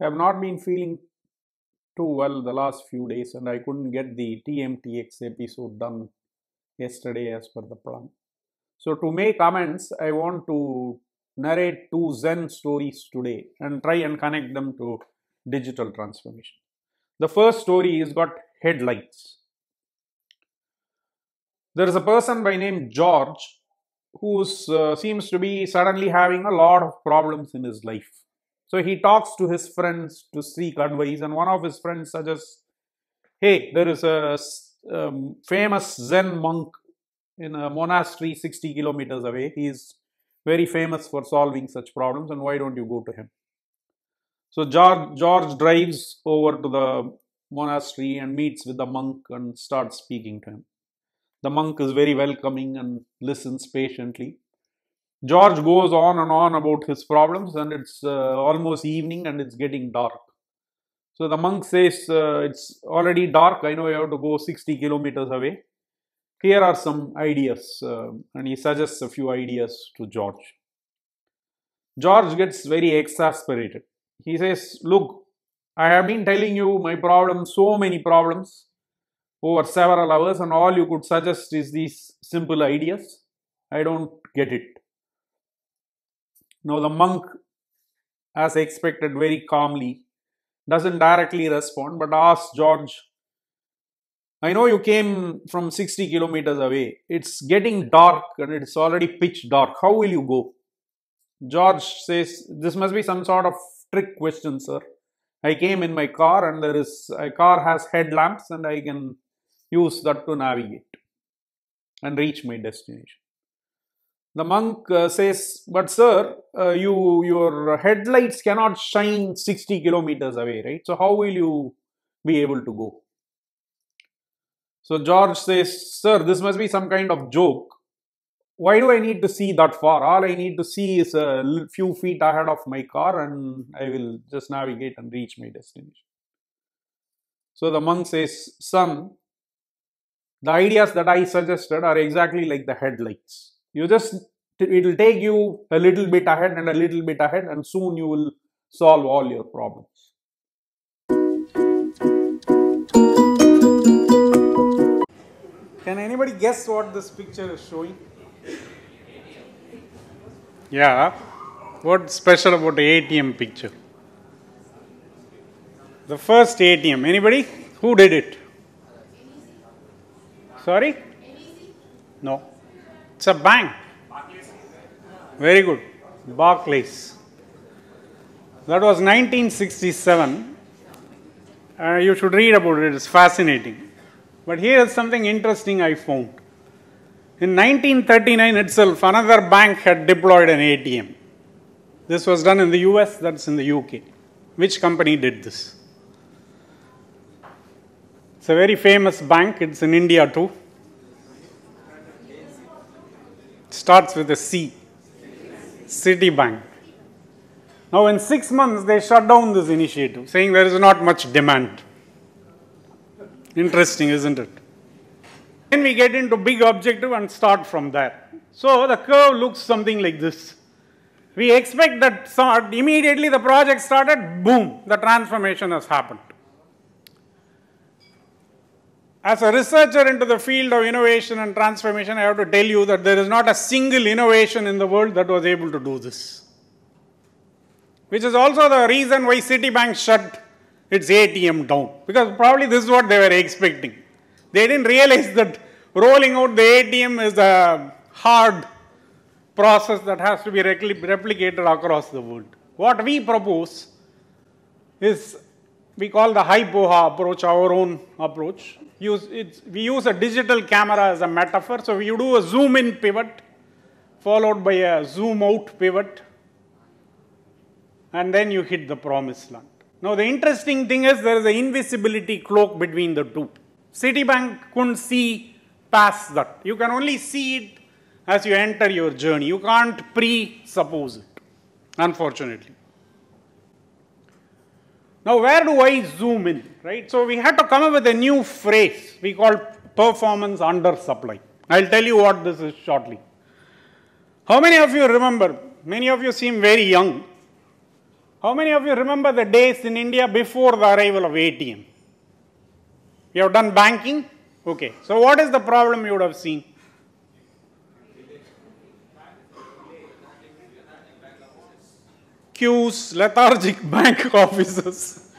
I have not been feeling too well the last few days and I couldn't get the TMTX episode done yesterday as per the plan. So to make comments, I want to narrate two Zen stories today and try and connect them to digital transformation. The first story is got headlights. There is a person by name George who uh, seems to be suddenly having a lot of problems in his life. So he talks to his friends to seek advice, and one of his friends suggests, Hey, there is a um, famous Zen monk in a monastery 60 kilometers away. He is very famous for solving such problems, and why don't you go to him? So George, George drives over to the monastery and meets with the monk and starts speaking to him. The monk is very welcoming and listens patiently. George goes on and on about his problems, and it's uh, almost evening and it's getting dark. So the monk says, uh, It's already dark. I know you have to go 60 kilometers away. Here are some ideas. Uh, and he suggests a few ideas to George. George gets very exasperated. He says, Look, I have been telling you my problems, so many problems over several hours, and all you could suggest is these simple ideas. I don't get it. Now, the monk, as expected, very calmly, doesn't directly respond but asks George, I know you came from 60 kilometers away. It's getting dark and it's already pitch dark. How will you go? George says, This must be some sort of trick question, sir. I came in my car and there is a car has headlamps and I can use that to navigate and reach my destination. The monk uh, says, But sir, uh, you your headlights cannot shine 60 kilometers away, right? So, how will you be able to go? So, George says, Sir, this must be some kind of joke. Why do I need to see that far? All I need to see is a few feet ahead of my car and I will just navigate and reach my destination. So, the monk says, Son, the ideas that I suggested are exactly like the headlights you just it will take you a little bit ahead and a little bit ahead and soon you will solve all your problems. Can anybody guess what this picture is showing? Yeah. What's special about the atm picture? The first atm anybody? Who did it? Sorry? No it's a bank. Very good. Barclays. That was 1967. Uh, you should read about it, it's fascinating. But here is something interesting I found. In 1939 itself, another bank had deployed an ATM. This was done in the US, that's in the UK. Which company did this? It's a very famous bank, it's in India too. Starts with a C. Citibank. Now, in six months, they shut down this initiative, saying there is not much demand. Interesting, isn't it? Then we get into big objective and start from there. So, the curve looks something like this. We expect that immediately the project started, boom, the transformation has happened. As a researcher into the field of innovation and transformation, I have to tell you that there is not a single innovation in the world that was able to do this. Which is also the reason why Citibank shut its ATM down. Because probably this is what they were expecting. They didn't realize that rolling out the ATM is a hard process that has to be replicated across the world. What we propose is we call the HiPoHa approach our own approach use we use a digital camera as a metaphor. So you do a zoom in pivot followed by a zoom out pivot and then you hit the promised land. Now the interesting thing is there is an invisibility cloak between the two. Citibank couldn't see past that. You can only see it as you enter your journey. You can't presuppose it, unfortunately. Now, where do I zoom in, right? So, we had to come up with a new phrase we call performance under supply. I'll tell you what this is shortly. How many of you remember? Many of you seem very young. How many of you remember the days in India before the arrival of ATM? You have done banking? Okay. So, what is the problem you would have seen? Queues, lethargic bank offices,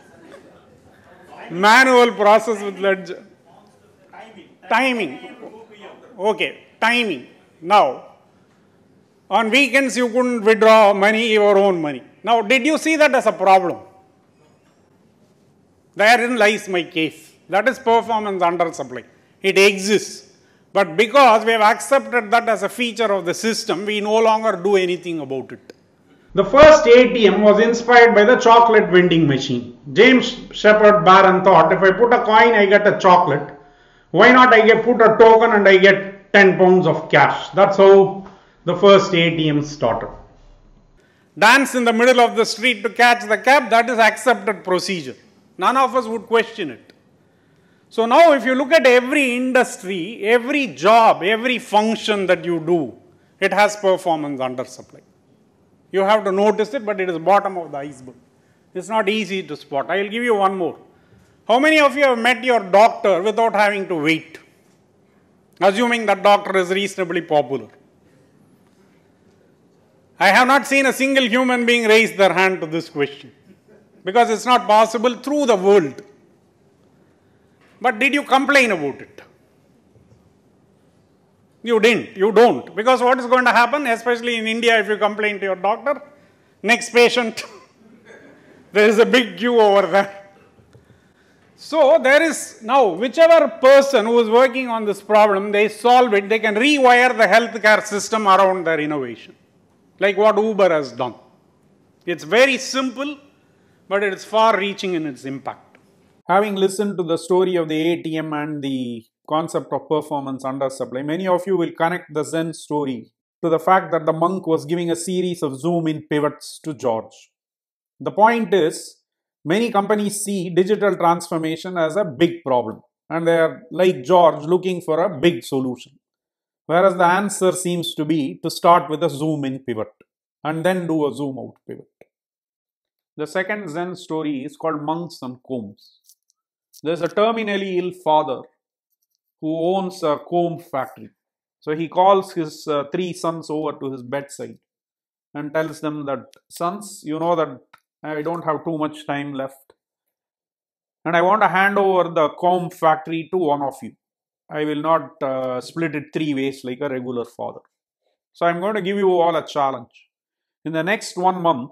manual process with ledger. Timing. Okay, timing. Now, on weekends you couldn't withdraw money, your own money. Now, did you see that as a problem? Therein lies my case. That is performance under supply. It exists. But because we have accepted that as a feature of the system, we no longer do anything about it. The first ATM was inspired by the chocolate vending machine. James Shepherd Barron thought if I put a coin, I get a chocolate. Why not I get put a token and I get 10 pounds of cash? That's how the first ATM started. Dance in the middle of the street to catch the cab, that is accepted procedure. None of us would question it. So now if you look at every industry, every job, every function that you do, it has performance under supply. You have to notice it, but it is bottom of the iceberg. It's not easy to spot. I will give you one more. How many of you have met your doctor without having to wait? Assuming that doctor is reasonably popular. I have not seen a single human being raise their hand to this question because it's not possible through the world. But did you complain about it? You didn't. You don't. Because what is going to happen, especially in India, if you complain to your doctor, next patient, there is a big queue over there. So there is now, whichever person who is working on this problem, they solve it, they can rewire the healthcare system around their innovation, like what Uber has done. It's very simple, but it is far reaching in its impact. Having listened to the story of the ATM and the concept of performance under supply, many of you will connect the Zen story to the fact that the monk was giving a series of zoom in pivots to George. The point is, many companies see digital transformation as a big problem and they are like George looking for a big solution. Whereas the answer seems to be to start with a zoom in pivot and then do a zoom out pivot. The second Zen story is called Monks and Combs. There's a terminally ill father who owns a comb factory. So he calls his uh, three sons over to his bedside and tells them that, sons, you know that I don't have too much time left. And I want to hand over the comb factory to one of you. I will not uh, split it three ways like a regular father. So I'm going to give you all a challenge. In the next one month,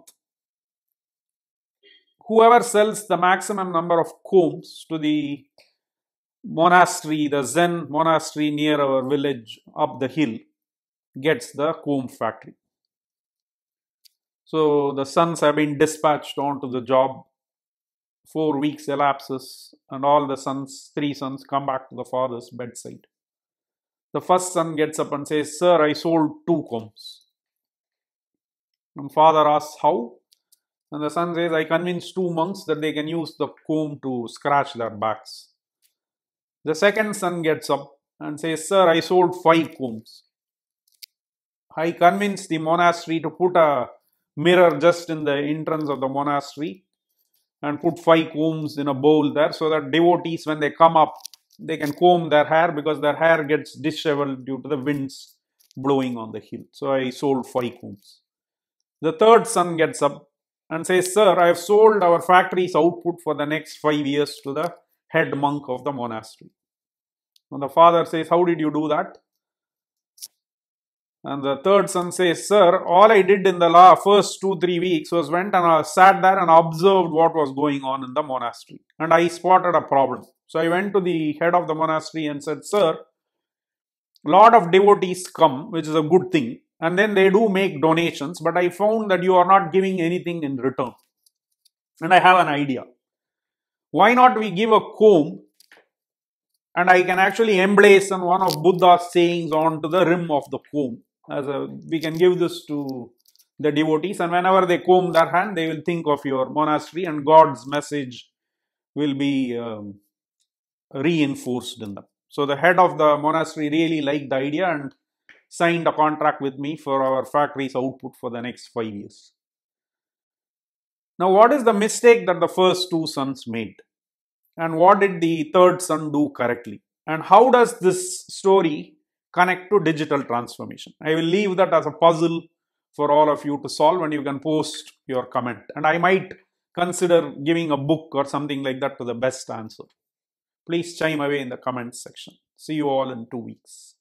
whoever sells the maximum number of combs to the monastery, the Zen monastery near our village up the hill, gets the comb factory. So the sons have been dispatched onto the job. Four weeks elapses, and all the sons, three sons, come back to the father's bedside. The first son gets up and says, Sir, I sold two combs. And father asks, How? And the son says, I convinced two monks that they can use the comb to scratch their backs. The second son gets up and says, Sir, I sold five combs. I convinced the monastery to put a mirror just in the entrance of the monastery and put five combs in a bowl there so that devotees, when they come up, they can comb their hair because their hair gets disheveled due to the winds blowing on the hill. So I sold five combs. The third son gets up and says, Sir, I have sold our factory's output for the next five years to the head monk of the monastery. And the father says, How did you do that? And the third son says, Sir, all I did in the last first two, three weeks was went and I sat there and observed what was going on in the monastery. And I spotted a problem. So I went to the head of the monastery and said, Sir, lot of devotees come, which is a good thing, and then they do make donations, but I found that you are not giving anything in return. And I have an idea. Why not we give a comb? And I can actually emblazon one of Buddha's sayings onto the rim of the comb. As a we can give this to the devotees and whenever they comb their hand they will think of your monastery and god's message will be um, reinforced in them. So the head of the monastery really liked the idea and signed a contract with me for our factory's output for the next 5 years Now, what is the mistake that the first two sons made? And what did the third son do correctly? And how does this story connect to digital transformation? I will leave that as a puzzle for all of you to solve and you can post your comment. And I might consider giving a book or something like that to the best answer. Please chime away in the comments section. See you all in two weeks.